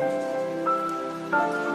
Música